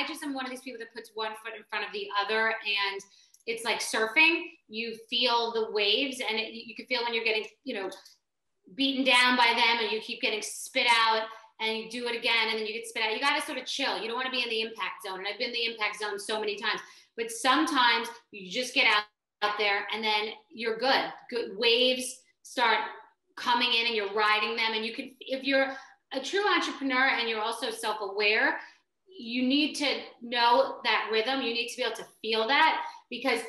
I just am one of these people that puts one foot in front of the other and it's like surfing. You feel the waves and it, you can feel when you're getting, you know, beaten down by them and you keep getting spit out and you do it again and then you get spit out. You got to sort of chill. You don't want to be in the impact zone. And I've been in the impact zone so many times, but sometimes you just get out, out there and then you're good. Good waves start coming in and you're riding them. And you can, if you're a true entrepreneur and you're also self aware, you need to know that rhythm. You need to be able to feel that because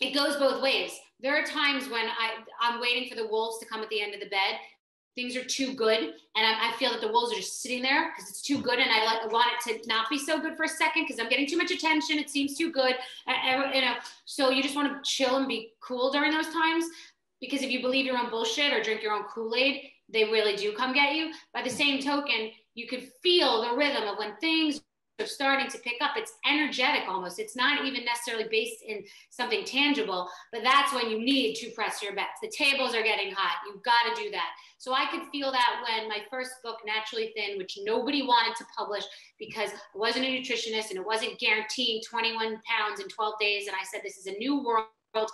it goes both ways. There are times when I, I'm waiting for the wolves to come at the end of the bed. Things are too good, and I, I feel that the wolves are just sitting there because it's too good, and I, like, I want it to not be so good for a second because I'm getting too much attention. It seems too good, you know. So you just want to chill and be cool during those times because if you believe your own bullshit or drink your own Kool Aid, they really do come get you. By the same token, you could feel the rhythm of when things are starting to pick up. It's energetic almost. It's not even necessarily based in something tangible, but that's when you need to press your bets. The tables are getting hot. You've got to do that. So I could feel that when my first book, Naturally Thin, which nobody wanted to publish because I wasn't a nutritionist and it wasn't guaranteeing 21 pounds in 12 days. And I said, this is a new world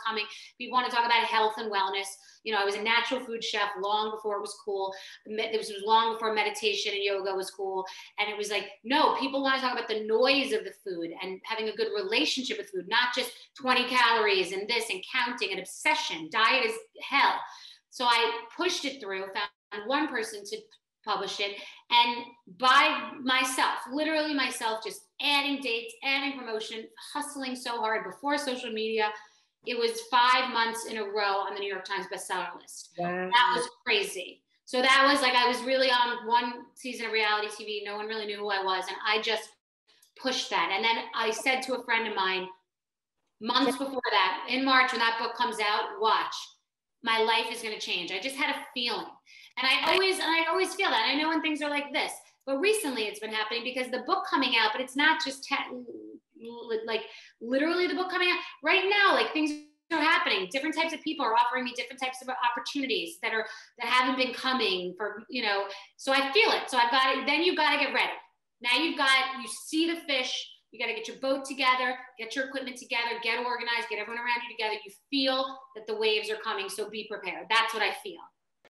coming. We want to talk about health and wellness. You know, I was a natural food chef long before it was cool. It was long before meditation and yoga was cool. And it was like, no, people want to talk about the noise of the food and having a good relationship with food, not just 20 calories and this and counting and obsession. Diet is hell. So I pushed it through, found one person to publish it and by myself literally myself just adding dates adding promotion hustling so hard before social media it was five months in a row on the New York Times bestseller list. Wow. That was crazy. So that was like I was really on one season of reality TV. No one really knew who I was, and I just pushed that. And then I said to a friend of mine months before that, in March when that book comes out, watch, my life is going to change. I just had a feeling, and I always and I always feel that. I know when things are like this, but recently it's been happening because the book coming out, but it's not just like literally the book coming out right now like things are happening. Different types of people are offering me different types of opportunities that are that haven't been coming for you know so i feel it. So i've got it then you've got to get ready. Now you've got you see the fish you got to get your boat together get your equipment together get organized get everyone around you together. You feel that the waves are coming so be prepared. That's what i feel